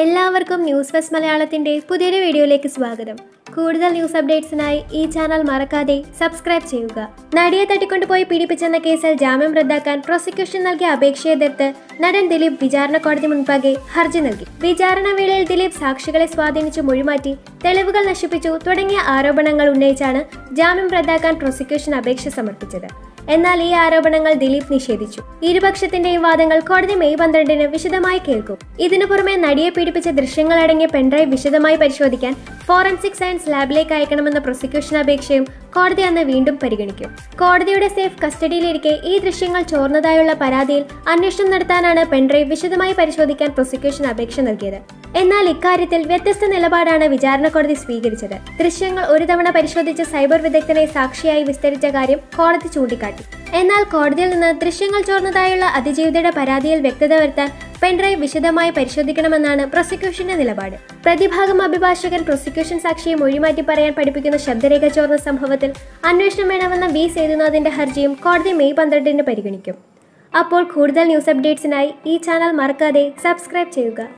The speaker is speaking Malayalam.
എല്ലാവർക്കും ന്യൂസ് ഫസ്റ്റ് മലയാളത്തിന്റെ പുതിയൊരു വീഡിയോയിലേക്ക് സ്വാഗതം. കൂടുതൽ ന്യൂസ് അപ്ഡേറ്റ്സിനായി ഈ ചാനൽ മറക്കാതെ സബ്സ്ക്രൈബ് ചെയ്യുക. നടിയെ തട്ടിക്കൊണ്ടുപോയി പീഡിപ്പിച്ചെന്ന കേസിൽ ജാമ്യം റദ്ദാക്കാൻ പ്രോസിക്യൂഷൻ നൽകിയ അപേക്ഷയെ എതിർത്ത് നടൻ ദിലീപ് വിചാരണ കോടതി മുൻപാകെ ഹർജി നൽകി. വിചാരണ വേളയിൽ ദിലീപ് സാക്ഷികളെ സ്വാധീനിച്ചു മൊഴിമാറ്റി തെളിവുകൾ നശിപ്പിച്ചു തുടങ്ങിയ ആരോപണങ്ങൾ ഉന്നയിച്ചാണ് ജാമ്യം റദ്ദാക്കാൻ പ്രോസിക്യൂഷൻ അപേക്ഷ സമർപ്പിച്ചത്. എന്നാൽ ഈ ആരോപണങ്ങൾ ദിലീപ് നിഷേധിച്ചു. ഇരുപക്ഷത്തിന്റെയും വാദങ്ങൾ കോടതി മെയ് പന്ത്രണ്ടിന് വിശദമായി കേൾക്കും. ഇതിനു പുറമെ നടിയെ പീഡിപ്പിച്ച ദൃശ്യങ്ങളടങ്ങിയ പെൻഡ്രൈവ് വിശദമായി പരിശോധിക്കാൻ ഫോറൻസിക് സയൻസ് ലാബിലേക്ക് അയക്കണമെന്ന പ്രോസിക്യൂഷൻ അപേക്ഷയും കോടതി അന്ന് വീണ്ടും പരിഗണിക്കും. കോടതിയുടെ സേഫ് കസ്റ്റഡിയിലിരിക്കെ ഈ ദൃശ്യങ്ങൾ ചോർന്നതായുള്ള പരാതിയിൽ അന്വേഷണം നടത്താനാണ് പെൺഡ്രൈവ് വിശദമായി പരിശോധിക്കാൻ പ്രോസിക്യൂഷൻ അപേക്ഷ നൽകിയത്. എന്നാൽ ഇക്കാര്യത്തിൽ വ്യത്യസ്ത നിലപാടാണ് വിചാരണ കോടതി സ്വീകരിച്ചത്. ദൃശ്യങ്ങൾ ഒരു തവണ പരിശോധിച്ച സൈബർ വിദഗ്ധനെ സാക്ഷിയായി വിസ്തരിച്ച കാര്യം കോടതി ചൂണ്ടിക്കാട്ടി. എന്നാൽ കോടതിയിൽ നിന്ന് ദൃശ്യങ്ങൾ ചോർന്നതായുള്ള അതിജീവിതയുടെ പരാതിയിൽ വ്യക്തത വരുത്താൻ പെൻഡ്രൈവ് വിശദമായി പരിശോധിക്കണമെന്നാണ് പ്രോസിക്യൂഷന്റെ നിലപാട്. പ്രതിഭാഗം അഭിഭാഷകൻ പ്രോസിക്യൂഷൻ സാക്ഷിയെ മൊഴിമാറ്റി പറയാൻ പഠിപ്പിക്കുന്ന ശബ്ദരേഖ ചോർന്ന സംഭവത്തിൽ അന്വേഷണം വേണമെന്ന വി. സേതുനാഥിന്റെ ഹർജിയും കോടതി മെയ് പന്ത്രണ്ടിന് പരിഗണിക്കും. അപ്പോൾ കൂടുതൽ ന്യൂസ് അപ്ഡേറ്റ്സിനായി ഈ ചാനൽ മറക്കാതെ സബ്സ്ക്രൈബ് ചെയ്യുക.